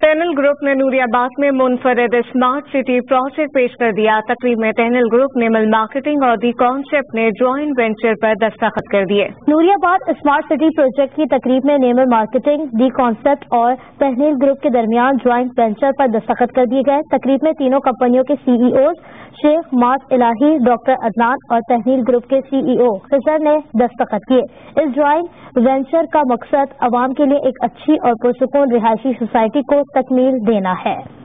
तहनिल group ने नूरियाबाद में मुनफरद smart city project पेश कर दिया। तकरीब में तहनिल ग्रुप ने मिल मार्केटिंग और दी कॉन्सेप्ट ने ज्वाइंट वेंचर पर दस्तखत कर दिए। नूरियाबाद स्मार्ट सिटी प्रोजेक्ट की तकरीब में नेमल मार्केटिंग दी कॉन्सेप्ट और तहनील ग्रुप के दरमियान ज्वाइंट वेंचर पर दस्तखत कर दिए गए। तकरीब में तीनों कंपनियों के सीईओ शेख मास इलाही डॉक्टर अदनान और तहनील ग्रुप के सीईओ खिजर ने दस्तखत किए। इस ज्वाइंट वेंचर का मकसद अवाम के लिए एक अच्छी और पुरसकून रिहायशी सोसाइटी को तकमील देना है।